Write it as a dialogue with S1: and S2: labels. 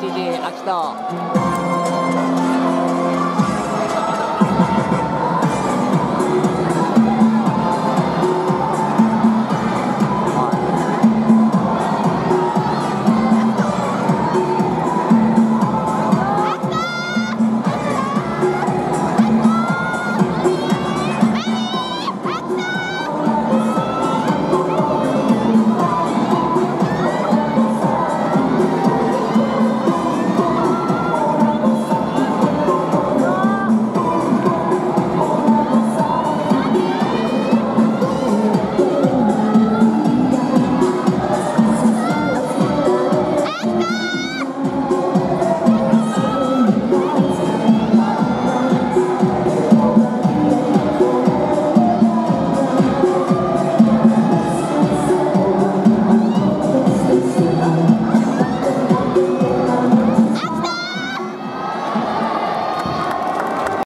S1: TD 秋田。